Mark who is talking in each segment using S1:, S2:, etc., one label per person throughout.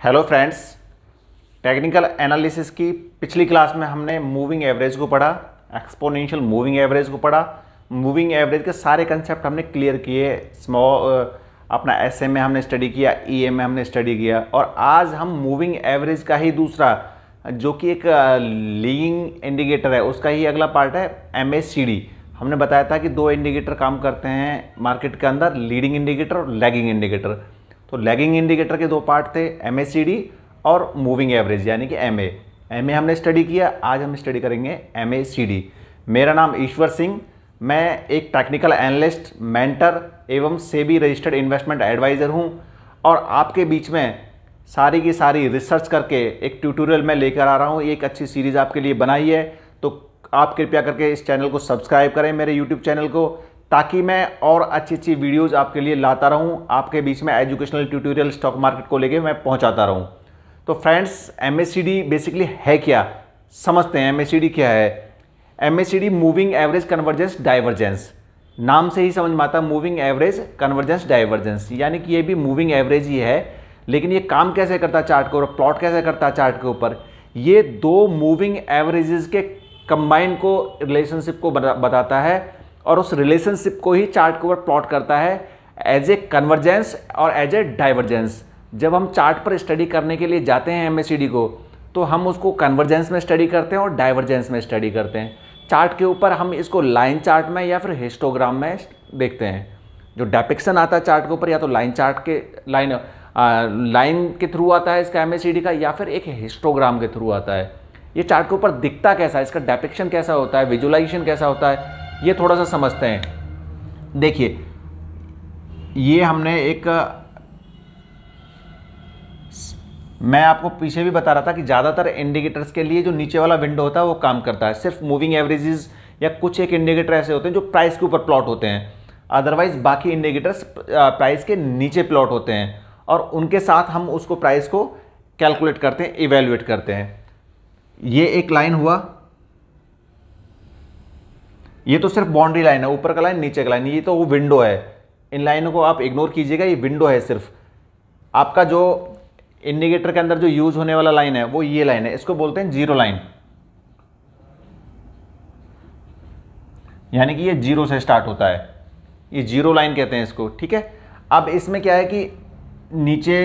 S1: Hello friends technical analysis की पिछली class में हमने मूविंग एवरेज को पढ़ा एक्सपोनेंशियल मूविंग एवरेज को पढ़ा। मूविंग एवरेज के सारे कंसेप्ट हमने क्लियर किए। स्मॉल अपना एस में हमने स्टडी किया ई e में हमने स्टडी किया। और आज हम मूविंग एवरेज का ही दूसरा, जो कि एक लीगिंग इंडिकेटर है, उसका ही अगला पार्ट है एम हमने बताया था कि दो इंडिकेटर काम करते हैं मार्केट के अंदर लीडिंग इंडिकेटर और लैगिंग इंडिकेटर तो लैगिंग इंडिकेटर के दो पार्ट थे एमएसीडी और मूविंग एवरेज यानी कि एम एम हमने स्टडी किया, आज हम स्टडी करेंगे एमएसीडी मेरा नाम ईश्वर सिंह, मैं एक टेक्निकल एनालिस्ट मेंटर एवं सेबी रजिस्टर्ड इन्वेस्टमेंट एडवाइज़र हूँ और आपके बीच में सारी की सारी रिसर्च करके एक ट्यूटोरियल मैं लेकर आ रहा हूँ। एक अच्छी सीरीज़ आपके लिए बनाई है तो आप कृपया करके इस चैनल को सब्सक्राइब करें मेरे यूट्यूब चैनल को। ताकि मैं और अच्छी अच्छी वीडियोज़ आपके लिए लाता रहूँ, आपके बीच में एजुकेशनल ट्यूटोरियल स्टॉक मार्केट को लेके मैं पहुँचाता रहूँ। तो फ्रेंड्स एम बेसिकली है क्या? समझते हैं एम क्या है? M moving average convergence divergence नाम से ही समझ में आता मूविंग एवरेज कन्वर्जेंस डाइवर्जेंस यानी कि ये भी मूविंग एवरेज ही है, लेकिन ये काम कैसे करता चार्ट के ऊपर? प्लॉट कैसे करता चार्ट के ऊपर? ये दो मूविंग एवरेजेस के कंबाइन को रिलेशनशिप को बताता है। और उस रिलेशनशिप को ही चार्ट के ऊपर प्लॉट करता है एज ए कन्वर्जेंस और एज ए डाइवर्जेंस जब हम चार्ट पर स्टडी करने के लिए जाते हैं एमएससीडी को तो हम उसको कन्वर्जेंस में स्टडी करते हैं और डाइवर्जेंस में स्टडी करते हैं। चार्ट के ऊपर हम इसको लाइन चार्ट में या फिर हिस्टोग्राम में देखते हैं। जो डेपिक्शन आता है चार्ट के ऊपर, या तो लाइन चार्ट के लाइन लाइन के थ्रू आता है इसका एमएससीडी का, या फिर एक हिस्टोग्राम के थ्रू आता है। ये चार्ट के ऊपर दिखता कैसा है? इसका डेपिक्शन कैसा होता है? विजुलाइजेशन कैसा होता है? ये थोड़ा सा समझते हैं। देखिए, ये हमने एक, मैं आपको पीछे भी बता रहा था कि ज़्यादातर इंडिकेटर्स के लिए जो नीचे वाला विंडो होता है, वो काम करता है। सिर्फ़ मूविंग एवरेजेस या कुछ एक इंडिकेटर ऐसे होते हैं जो प्राइस के ऊपर प्लॉट होते हैं। अदरवाइज़ बाकी इंडिकेटर्स प्राइस के नीचे प्लॉट होते हैं और उनके साथ हम उसको, प्राइस को कैलकुलेट करते हैं, इवेल्युएट करते हैं। ये एक लाइन हुआ। ये तो सिर्फ़ बाउंड्री लाइन है, ऊपर का लाइन नीचे का लाइन ये तो वो विंडो है। इन लाइनों को आप इग्नोर कीजिएगा, ये विंडो है सिर्फ़। आपका जो इंडिकेटर के अंदर जो यूज़ होने वाला लाइन है, वो ये लाइन है। इसको बोलते हैं ज़ीरो लाइन यानी कि ये ज़ीरो से स्टार्ट होता है। ये ज़ीरो लाइन कहते हैं इसको, ठीक है? अब इसमें क्या है कि नीचे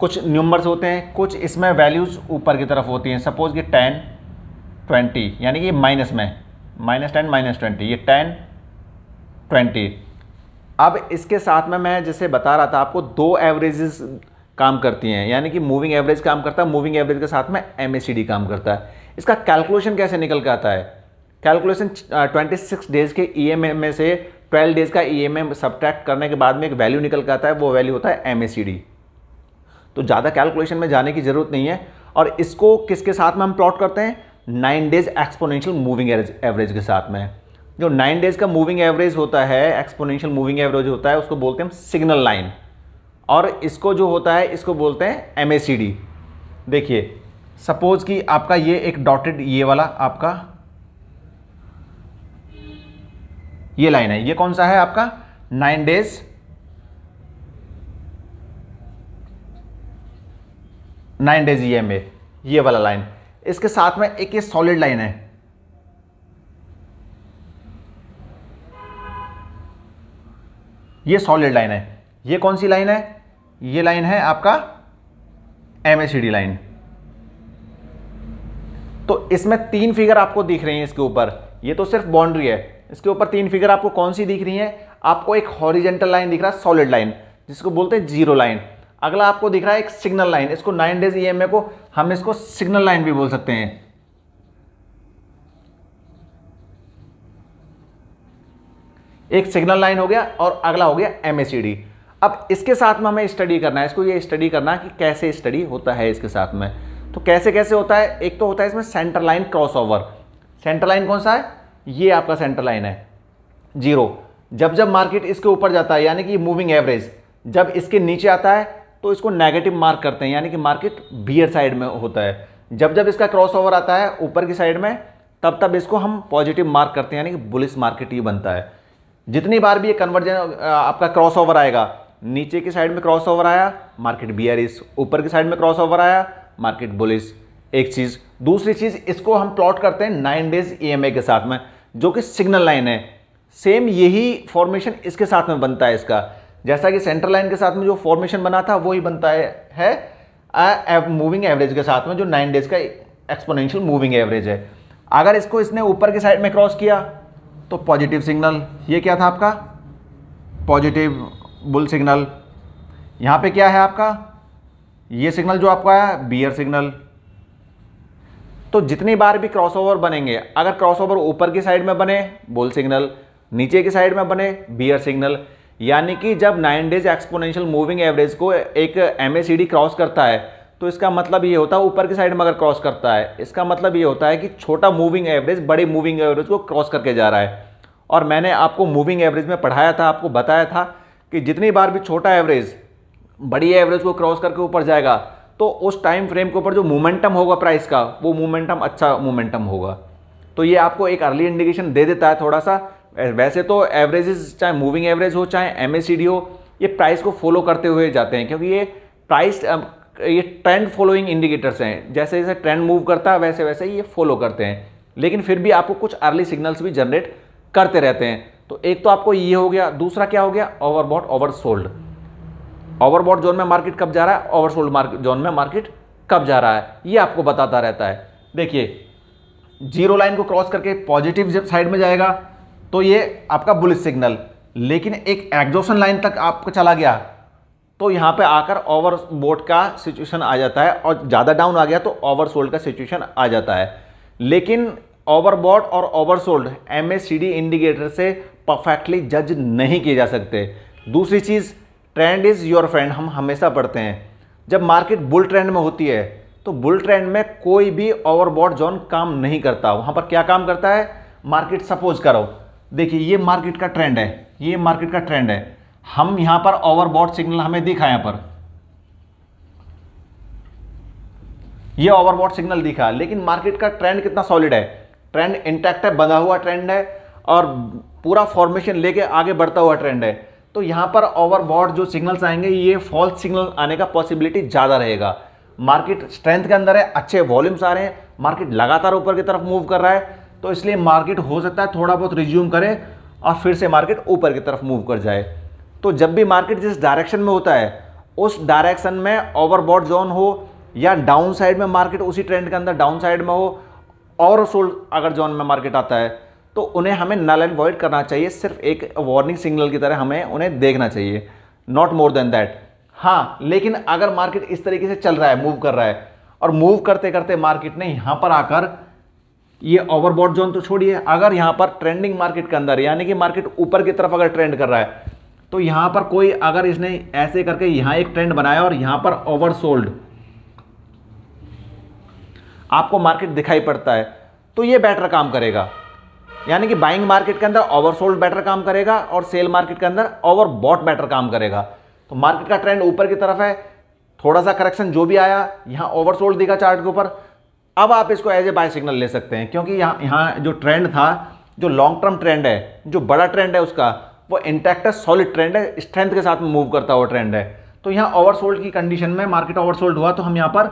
S1: कुछ नंबर्स होते हैं, कुछ इसमें वैल्यूज़ ऊपर की तरफ़ होती हैं। सपोज़ कि टेन ट्वेंटी यानी कि माइनस में। माइनस टेन, माइनस ट्वेंटी, ये टेन, ट्वेंटी। अब इसके साथ में मैं जैसे बता रहा था, आपको दो एवरेजेस काम करती हैं। यानी कि मूविंग एवरेज काम करता है मूविंग एवरेज के साथ में एमएसीडी काम करता है। इसका कैलकुलेशन कैसे निकल के आता है? कैलकुलेशन 26 डेज़ के ई e में से 12 डेज़ का ई एम सब्ट्रैक्ट करने के बाद में एक वैल्यू निकल के आता है, वो वैल्यू होता है एम तो ज़्यादा कैलकुलेशन में जाने की ज़रूरत नहीं है। और इसको किसके साथ में हम प्लॉट करते हैं? Nine days exponential moving average के साथ में। जो नाइन डेज़ का मूविंग एवरेज होता है, एक्सपोनेंशियल मूविंग एवरेज होता है, उसको बोलते हैं सिग्नल लाइन। और इसको जो होता है, इसको बोलते हैं एम देखिए, सपोज़ कि आपका ये एक डॉटेड, ये वाला आपका, ये लाइन है। ये कौन सा है आपका? Nine days nine days E M A ये वाला लाइन। इसके साथ में एक ये सॉलिड लाइन है। ये सॉलिड लाइन है। ये कौन सी लाइन है? ये लाइन है आपका एम लाइन तो इसमें तीन फिगर आपको दिख रही हैं इसके ऊपर। ये तो सिर्फ़ बाउंड्री है। इसके ऊपर तीन फिगर आपको कौन सी दिख रही है? आपको एक हॉरिजेंटल लाइन दिख रहा है सॉलिड लाइन जिसको बोलते हैं ज़ीरो लाइन अगला आपको दिख रहा है एक सिग्नल लाइन इसको नाइन डेज़ ईएमए को हम इसको सिग्नल लाइन भी बोल सकते हैं। एक सिग्नल लाइन हो गया और अगला हो गया एमएसीडी अब इसके साथ में हमें स्टडी करना है, इसको ये स्टडी करना है कि कैसे स्टडी होता है इसके साथ में। तो कैसे कैसे होता है? एक तो होता है इसमें centre line cross over centre line कौन सा है? ये आपका सेंटर लाइन है। ज़ीरो जब जब मार्केट इसके ऊपर जाता है, यानी कि मूविंग एवरेज जब इसके नीचे आता है तो इसको नेगेटिव मार्क करते हैं, यानी कि मार्केट बियर साइड में होता है। जब जब इसका क्रॉस ओवर आता है ऊपर की साइड में, तब तब इसको हम पॉजिटिव मार्क करते हैं, यानी कि बुलिस मार्केट ही बनता है। जितनी बार भी ये कन्वर्जन आपका क्रॉस ओवर आएगा, नीचे की साइड में क्रॉस ओवर आया मार्केट बियरिस ऊपर की साइड में क्रॉस ओवर आया मार्केट बुलिस एक चीज़। दूसरी चीज़, इसको हम प्लॉट करते हैं नाइन डेज़ ई के साथ में, जो कि सिग्नल लाइन है। सेम यही फॉर्मेशन इसके साथ में बनता है इसका। जैसा कि सेंटर लाइन के साथ में जो फॉर्मेशन बना था बनता है, है मूविंग एवरेज के साथ में जो नाइन डेज़ का एक्सपोनेंशियल मूविंग एवरेज है। अगर इसको इसने ऊपर की साइड में क्रॉस किया तो पॉजिटिव सिग्नल ये क्या था आपका? पॉजिटिव बुल सिग्नल यहाँ पे क्या है आपका? ये सिग्नल जो आपका आया बियर सिग्नल तो जितनी बार भी क्रॉसओवर बनेंगे अगर क्रॉसओवर ऊपर की साइड में बने बुल सिग्नल नीचे की साइड में बने बियर सिग्नल यानी कि जब nine days exponential moving average को एक एमएसीडी क्रॉस करता है तो इसका मतलब ये होता है ऊपर की साइड में अगर क्रॉस करता है, इसका मतलब ये होता है कि छोटा मूविंग एवरेज बड़े मूविंग एवरेज को क्रॉस करके जा रहा है। और मैंने आपको मूविंग एवरेज में पढ़ाया था, आपको बताया था कि जितनी बार भी छोटा एवरेज बड़ी एवरेज को क्रॉस करके ऊपर जाएगा तो उस टाइम फ्रेम के ऊपर जो मोमेंटम होगा प्राइस का, वो मोमेंटम अच्छा मोमेंटम होगा। तो ये आपको एक अर्ली इंडिकेशन दे देता है थोड़ा सा वैसे तो एवरेजेस चाहे मूविंग एवरेज हो, चाहे एम हो, ये प्राइस को फॉलो करते हुए जाते हैं, क्योंकि ये प्राइस ये ट्रेंड फॉलोइंग इंडिकेटर्स हैं। जैसे जैसे ट्रेंड मूव करता है वैसे वैसे ये फॉलो करते हैं। लेकिन फिर भी आपको कुछ अर्ली सिग्नल्स भी जनरेट करते रहते हैं। तो एक तो आपको ये हो गया, दूसरा क्या हो गया? Overbought oversold overbought zone में मार्केट कब जा रहा है? ओवरसोल्ड मार्केट जोन में मार्केट कब जा रहा है? ये आपको बताता रहता है। देखिए ज़ीरो लाइन को क्रॉस करके पॉजिटिव साइड में जाएगा तो ये आपका बुलिस सिग्नल लेकिन एक एग्जॉशन लाइन तक आपको चला गया तो यहाँ पे आकर ओवर बोट का सिचुएशन आ जाता है और ज़्यादा डाउन आ गया तो ओवर सोल्ड का सिचुएशन आ जाता है। लेकिन ओवरबॉट और ओवरसोल्ड एम इंडिकेटर से परफेक्टली जज नहीं किए जा सकते। दूसरी चीज़ ट्रेंड इज़ योर फ्रेंड हम हमेशा पढ़ते हैं। जब मार्केट बुल ट्रेंड में होती है तो बुल ट्रेंड में कोई भी ओवरबॉट जोन काम नहीं करता। वहाँ पर क्या काम करता है? मार्केट सपोज़ करो। देखिए, ये मार्केट का ट्रेंड है, ये मार्केट का ट्रेंड है। हम यहाँ पर ओवरबॉट सिग्नल हमें दिखा यहाँ पर। ये ओवरबॉट सिग्नल दिखा, लेकिन मार्केट का ट्रेंड कितना सॉलिड है? ट्रेंड इंटैक्ट है, बंधा हुआ ट्रेंड है, और पूरा फॉर्मेशन लेके आगे बढ़ता हुआ ट्रेंड है। तो यहाँ पर ओवरबॉट जो सिग्नल्स आएँगे, ये फॉल्स सिग्नल आने का पॉसिबिलिटी ज़्यादा रहेगा। मार्केट स्ट्रेंथ के अंदर है, अच्छे वॉल्यूम्स आ रहे हैं। मार्केट लगातार ऊपर की तरफ़ मूव कर रहा है। तो इसलिए मार्केट हो सकता है थोड़ा बहुत रिज्यूम करे और फिर से मार्केट ऊपर की तरफ़ मूव कर जाए। तो जब भी मार्केट जिस डायरेक्शन में होता है, उस डायरेक्शन में ओवरबॉट जोन हो या डाउन साइड में मार्केट उसी ट्रेंड के अंदर डाउन साइड में हो और सोल्ड अगर जोन में मार्केट आता है तो उन्हें हमें नल एंड वॉइड करना चाहिए। सिर्फ़ एक वार्निंग सिग्नल की तरह हमें उन्हें देखना चाहिए। नॉट मोर देन दैट हाँ लेकिन अगर मार्केट इस तरीके से चल रहा है मूव कर रहा है, और मूव करते करते मार्केट ने यहाँ पर आकर ये ओवरबॉट जोन तो छोड़िए। अगर यहाँ पर ट्रेंडिंग मार्केट के अंदर, यानी कि मार्केट ऊपर की तरफ़ अगर ट्रेंड कर रहा है तो यहाँ पर कोई अगर इसने ऐसे करके यहाँ एक ट्रेंड बनाया और यहाँ पर ओवरसोल्ड आपको मार्केट दिखाई पड़ता है तो ये बेटर काम करेगा। यानी कि बाइंग मार्केट के अंदर ओवरसोल्ड बेटर काम करेगा और सेल मार्केट के अंदर ओवर बॉट बेटर काम करेगा। तो मार्केट का ट्रेंड ऊपर की तरफ़ है, थोड़ा सा करेक्शन जो भी आया, यहाँ ओवरसोल्ड दिखा चार्ट के ऊपर। अब आप इसको एज ए बाय सिग्नल ले सकते हैं, क्योंकि यहाँ यहाँ जो ट्रेंड था, जो लॉन्ग टर्म ट्रेंड है, जो बड़ा ट्रेंड है उसका, वो इंटैक्ट है सॉलिड ट्रेंड है स्ट्रेंथ के साथ में मूव करता हुआ ट्रेंड है। तो यहाँ ओवरसोल्ड की कंडीशन में मार्केट ओवरसोल्ड हुआ तो हम यहाँ पर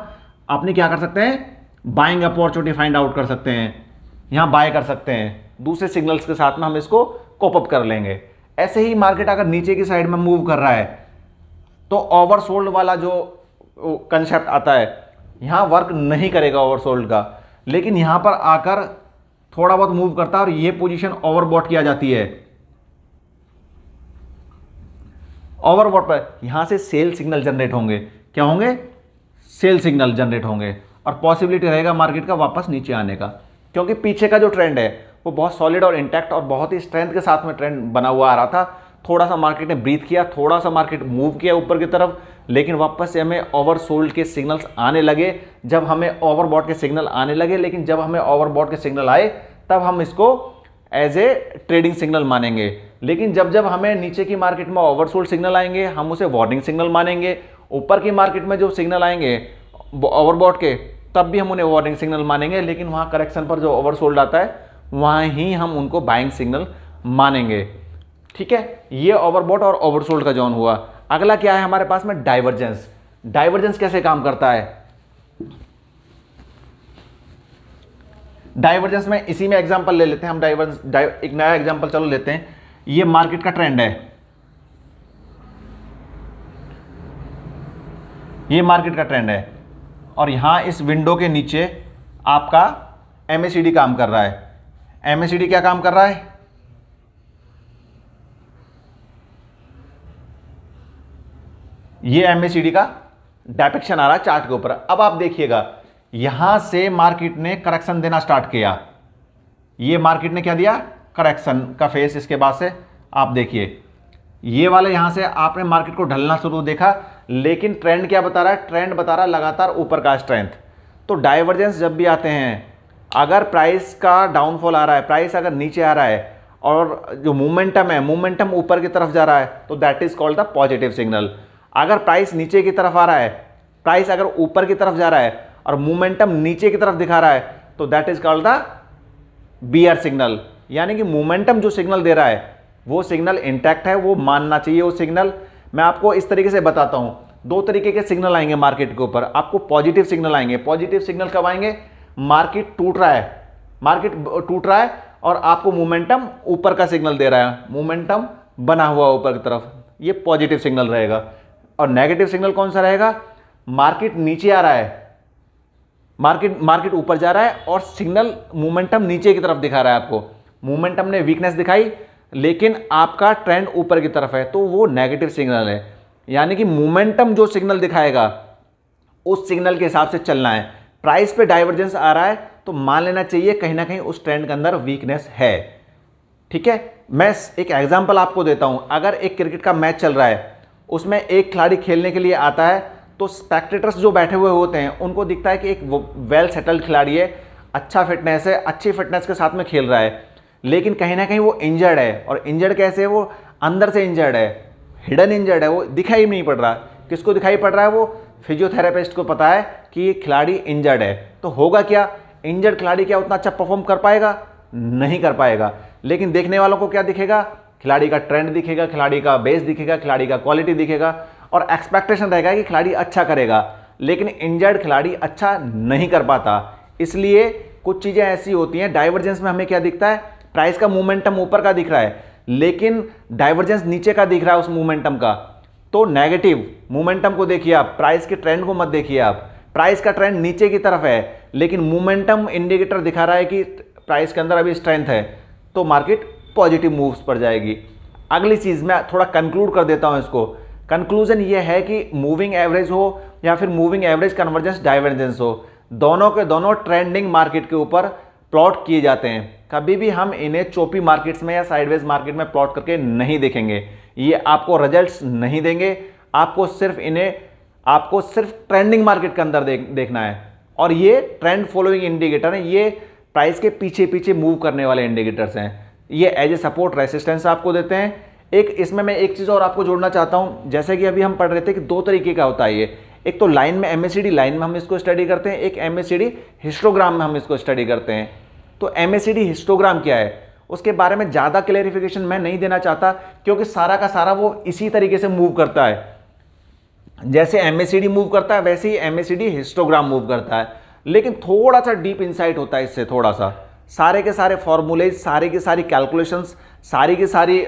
S1: अपनी क्या कर सकते हैं? बाइंग अपॉर्चुनिटी फाइंड आउट कर सकते हैं। यहाँ बाय कर सकते हैं। दूसरे सिग्नल्स के साथ में हम इसको कोपअप कर लेंगे। ऐसे ही मार्केट अगर नीचे की साइड में मूव कर रहा है तो ओवरसोल्ड वाला जो कंसेप्ट आता है यहाँ वर्क नहीं करेगा ओवरसोल्ड का। लेकिन यहाँ पर आकर थोड़ा बहुत मूव करता है और ये पोजीशन ओवरबॉट किया जाती है। ओवरबॉट पर यहाँ से सेल सिग्नल जनरेट होंगे। क्या होंगे? सेल सिग्नल जनरेट होंगे और पॉसिबिलिटी रहेगा मार्केट का वापस नीचे आने का। क्योंकि पीछे का जो ट्रेंड है, वो बहुत सॉलिड और इंटैक्ट और बहुत ही स्ट्रेंथ के साथ में ट्रेंड बना हुआ आ रहा था। थोड़ा सा मार्केट ने ब्रीथ किया, थोड़ा सा मार्केट मूव किया ऊपर की तरफ़, लेकिन वापस से हमें ओवर सोल्ड के सिग्नल्स आने लगे। जब हमें ओवरबॉट के सिग्नल आने लगे, लेकिन जब हमें ओवरबॉट के सिग्नल आए, तब हम इसको एज ए ट्रेडिंग सिग्नल मानेंगे। लेकिन जब जब हमें नीचे की मार्केट में ओवरसोल्ड सिग्नल आएँगे, हम उसे वार्निंग सिग्नल मानेंगे। ऊपर की मार्केट में जो सिग्नल आएँगे ओवरबॉट के, तब भी हम उन्हें वार्निंग सिग्नल मानेंगे, लेकिन वहाँ करेक्शन पर जो ओवरसोल्ड आता है, वहाँ ही हम उनको बाइंग सिग्नल मानेंगे। ठीक है? ये ओवरबॉट और ओवरसोल्ड का जोन हुआ। अगला क्या है हमारे पास में? डाइवर्जेंस डाइवर्जेंस कैसे काम करता है? डाइवर्जेंस में इसी में एग्जांपल ले लेते हैं हम। डाइवर्जेंस एक नया एग्जांपल चलो लेते हैं। ये मार्केट का ट्रेंड है। ये मार्केट का ट्रेंड है। और यहाँ इस विंडो के नीचे आपका एमएसीडी काम कर रहा है। एमएसीडी क्या काम कर रहा है? ये एमएसीडी का डायपेक्शन आ रहा है चार्ट के ऊपर। अब आप देखिएगा, यहाँ से मार्केट ने करेक्शन देना स्टार्ट किया। ये मार्केट ने क्या दिया? करेक्शन का फेस इसके बाद से। आप देखिए, ये वाले यहाँ से आपने मार्केट को ढलना शुरू देखा, लेकिन ट्रेंड क्या बता रहा है? ट्रेंड बता रहा है लगातार ऊपर का स्ट्रेंथ तो डाइवर्जेंस जब भी आते हैं, अगर प्राइस का डाउनफॉल आ रहा है प्राइस अगर नीचे आ रहा है, और जो मोमेंटम है मोमेंटम ऊपर की तरफ़ जा रहा है तो that is called the positive signal अगर प्राइस नीचे की तरफ़ आ रहा है प्राइस अगर ऊपर की तरफ़ जा रहा है और मोमेंटम नीचे की तरफ़ दिखा रहा है तो that is called the bear signal यानी कि मोमेंटम जो सिग्नल दे रहा है, वो सिग्नल इंटैक्ट है, वो मानना चाहिए वो सिग्नल मैं आपको इस तरीके से बताता हूँ। दो तरीके के सिग्नल आएँगे मार्केट के ऊपर। आपको पॉजिटिव सिग्नल आएँगे। पॉजिटिव सिग्नल कब आएँगे? मार्केट टूट रहा है। मार्केट टूट रहा है और आपको मोमेंटम ऊपर का सिग्नल दे रहा है। मोमेंटम बना हुआ ऊपर की तरफ़। ये पॉजिटिव सिग्नल रहेगा। और नेगेटिव सिग्नल कौन सा रहेगा? मार्केट नीचे आ रहा है। मार्केट मार्केट ऊपर जा रहा है और सिग्नल मोमेंटम नीचे की तरफ़ दिखा रहा है आपको। मोमेंटम ने वीकनेस दिखाई, लेकिन आपका ट्रेंड ऊपर की तरफ़ है तो वो नेगेटिव सिग्नल है। यानी कि मोमेंटम जो सिग्नल दिखाएगा, उस सिग्नल के हिसाब से चलना है। प्राइस पे डाइवर्जेंस आ रहा है तो मान लेना चाहिए कहीं ना कहीं उस ट्रेंड के अंदर वीकनेस है। ठीक है? मैं एक एग्जांपल आपको देता हूँ। अगर एक क्रिकेट का मैच चल रहा है उसमें एक खिलाड़ी खेलने के लिए आता है तो स्पेक्टेटर्स जो बैठे हुए होते हैं, उनको दिखता है कि एक वेल सेटल्ड खिलाड़ी है अच्छा फिटनेस है, अच्छी फिटनेस के साथ में खेल रहा है। लेकिन कहीं ना कहीं वो इंजर्ड है, और इंजर्ड कैसे है वो? अंदर से इंजर्ड है हिडन इंजर्ड है, वो दिखाई नहीं पड़ रहा। किसको दिखाई पड़ रहा है वो? फिजियोथेरापिस्ट को पता है कि ये खिलाड़ी इंजर्ड है। तो होगा क्या? इंजर्ड खिलाड़ी क्या उतना अच्छा परफॉर्म कर पाएगा? नहीं कर पाएगा। लेकिन देखने वालों को क्या दिखेगा? खिलाड़ी का ट्रेंड दिखेगा, खिलाड़ी का बेस दिखेगा, खिलाड़ी का क्वालिटी दिखेगा और एक्सपेक्टेशन रहेगा कि खिलाड़ी अच्छा करेगा। लेकिन इंजर्ड खिलाड़ी अच्छा नहीं कर पाता। इसलिए कुछ चीज़ें ऐसी होती हैं डाइवर्जेंस में हमें क्या दिखता है? प्राइस का मोमेंटम ऊपर का दिख रहा है, लेकिन डाइवर्जेंस नीचे का दिख रहा है उस मोमेंटम का। तो नेगेटिव मोमेंटम को देखिए आप प्राइस के ट्रेंड को मत देखिए आप। प्राइस का ट्रेंड नीचे की तरफ़ है, लेकिन मोमेंटम इंडिकेटर दिखा रहा है कि प्राइस के अंदर अभी स्ट्रेंथ है। तो मार्केट पॉजिटिव मूव्स पर जाएगी। अगली चीज़ मैं थोड़ा कंक्लूड कर देता हूँ इसको। कंक्लूजन ये है कि मूविंग एवरेज हो या फिर मूविंग एवरेज कन्वर्जेंस डाइवर्जेंस हो दोनों के दोनों ट्रेंडिंग मार्केट के ऊपर प्लॉट किए जाते हैं। कभी भी हम इन्हें चोपी मार्केट्स में या साइडवेज मार्केट में प्लॉट करके नहीं देखेंगे। ये आपको रिजल्ट्स नहीं देंगे। आपको सिर्फ़ इन्हें आपको सिर्फ़ ट्रेंडिंग मार्केट के अंदर देख, देखना है। और ये ट्रेंड फॉलोइंग इंडिकेटर हैं। ये प्राइस के पीछे पीछे मूव करने वाले इंडिकेटर्स हैं। ये एज ए सपोर्ट रेसिस्टेंस आपको देते हैं। एक, इसमें मैं एक चीज़ और आपको जोड़ना चाहता हूँ। जैसे कि अभी हम पढ़ रहे थे कि दो तरीके का होता है ये। एक तो लाइन में एमएससीडी लाइन में हम इसको स्टडी करते हैं। एक एमएससीडी हिस्टोग्राम में हम इसको स्टडी करते हैं। तो एमएससीडी हिस्टोग्राम क्या है? उसके बारे में ज़्यादा क्लेरिफिकेशन मैं नहीं देना चाहता, क्योंकि सारा का सारा वो इसी तरीके से मूव करता है। जैसे एमएससीडी मूव करता है, वैसे ही एमएससीडी हिस्टोग्राम मूव करता है। लेकिन थोड़ा सा डीप इंसाइट होता है इससे, थोड़ा सा। सारे के सारे फॉर्मूलेज सारे की सारी कैलकुलेशंस सारी की सारी,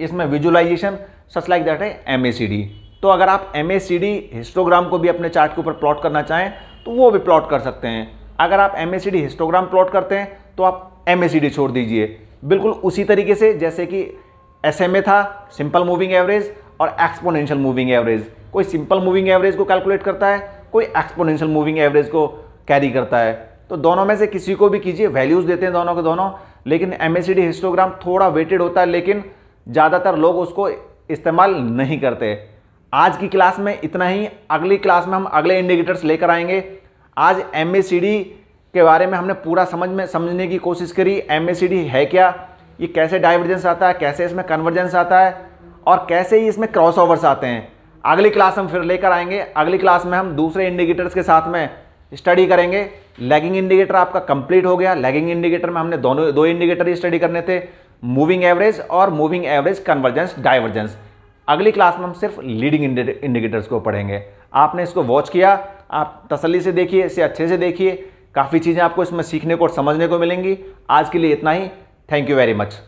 S1: इसमें विजुअलाइजेशन सच लाइक दैट है एम तो अगर आप एम हिस्टोग्राम को भी अपने चार्ट के ऊपर प्लॉट करना चाहें तो वो भी प्लॉट कर सकते हैं। अगर आप एम हिस्टोग्राम प्लॉट करते हैं तो आप एम छोड़ दीजिए। बिल्कुल उसी तरीके से, जैसे कि एसएमए था सिंपल मूविंग एवरेज और एक्सपोनेंशियल मूविंग एवरेज कोई सिंपल मूविंग एवरेज को कैलकुलेट करता है, कोई एक्सपोनेंशियल मूविंग एवरेज को कैरी करता है। तो दोनों में से किसी को भी कीजिए वैल्यूज़ देते हैं दोनों के दोनों, लेकिन एमएसीडी हिस्टोग्राम थोड़ा वेटेड होता है, लेकिन ज़्यादातर लोग उसको इस्तेमाल नहीं करते। आज की क्लास में इतना ही, अगली क्लास में हम अगले इंडिकेटर्स लेकर आएँगे। आज एमएसीडी के बारे में हमने पूरा समझ में, समझने की कोशिश करी एमएसीडी है क्या, ये कैसे डाइवर्जेंस आता है, कैसे इसमें कन्वर्जेंस आता है, और कैसे ही इसमें क्रॉस ओवर्स आते हैं। अगली क्लास हम फिर लेकर आएँगे, अगली क्लास में हम दूसरे इंडिकेटर्स के साथ में स्टडी करेंगे। लैगिंग इंडिकेटर आपका कंप्लीट हो गया। लैगिंग इंडिकेटर में हमने दोनों, दो इंडिकेटर ही स्टडी करने थे। मूविंग एवरेज और मूविंग एवरेज कन्वर्जेंस, डाइवर्जेंस। अगली क्लास में हम सिर्फ़ लीडिंग इंडिकेटर्स को पढ़ेंगे। आपने इसको वॉच किया, आप तसली से देखिए, इसे अच्छे से देखिए। काफ़ी चीज़ें आपको इसमें सीखने को और समझने को मिलेंगी। आज के लिए इतना ही। Thank you very much.